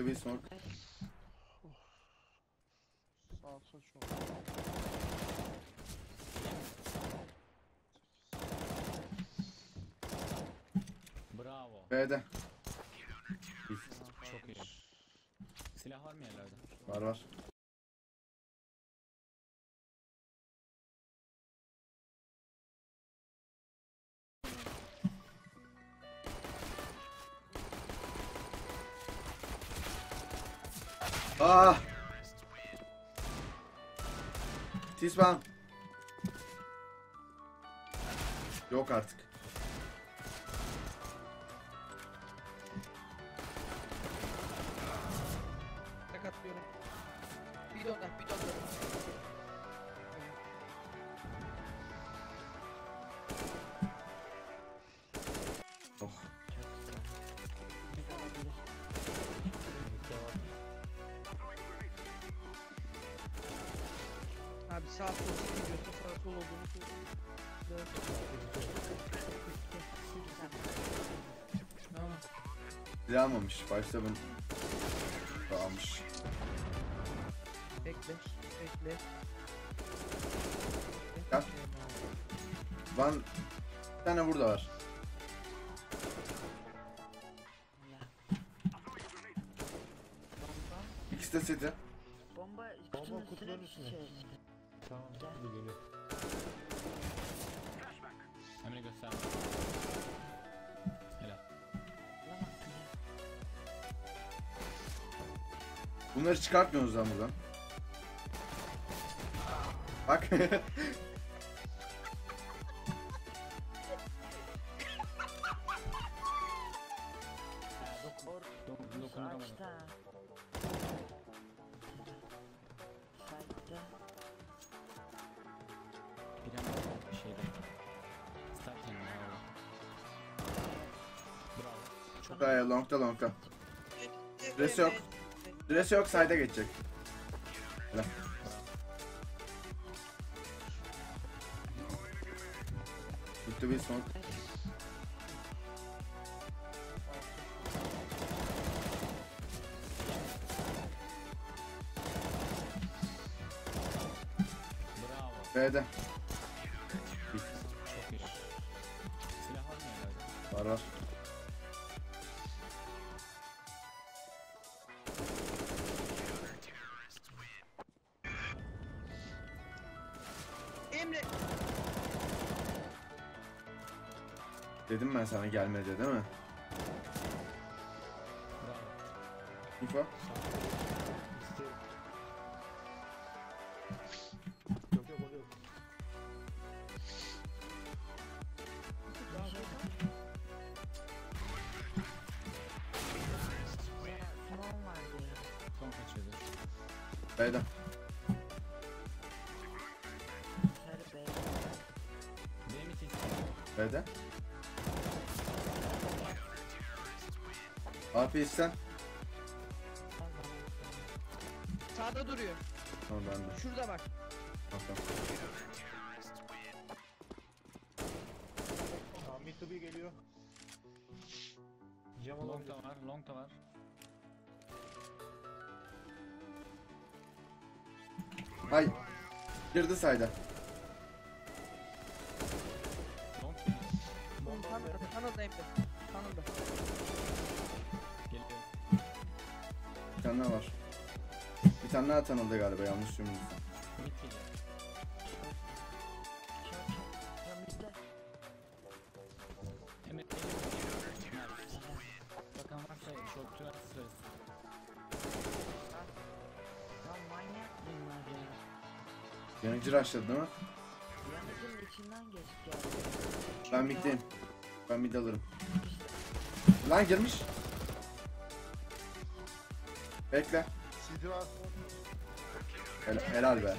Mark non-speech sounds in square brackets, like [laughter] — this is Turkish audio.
Bitti bir smoke. Sağ sol çok. Bravo. B'de. Çok iyi. Silah var mı yerlerde? Var var. Ah! Tisban. Yok artık. Sağ sol gidiyorsa sağ sol olduğunu söylüyorum. Tamam. Silah almamış. Başta ben almış. Bekle, bekle. Gel. Van bir tane burada var. İkisi de city. Bomba Bomba kutuların üstüne şey. Tamam. Bir geliyor. Emre göster. Helal. Bunları çıkartmıyoruz lan buradan. Bak. [laughs] Çok iyi longta longta. Dress yok. Dress yok side'a geçecek. Helal. Bitti bir. Bravo. B'de. Çok iyi. Silah var mı yerlerde? Var var. Emre. Dedim ben sana gelmedi değil mi? Bravo. Info. B'de. AP isten. Sağda duruyor. Tamam ben de. Şurada bak. Tamam. Tamam mid to B geliyor. Cam long da var, long da var. Hay. Girdi side'a. Tanıldı, tanıldı Emre. Tanıldı. Geliyor. Bir tane daha var. Bir tane daha tanıldı galiba yanlış ya. Yanıcı rushladı değil mi? Yanıcının içinden. Ben middeyim. Ben mid alırım. Lan girmiş. Bekle. Helal, helal be.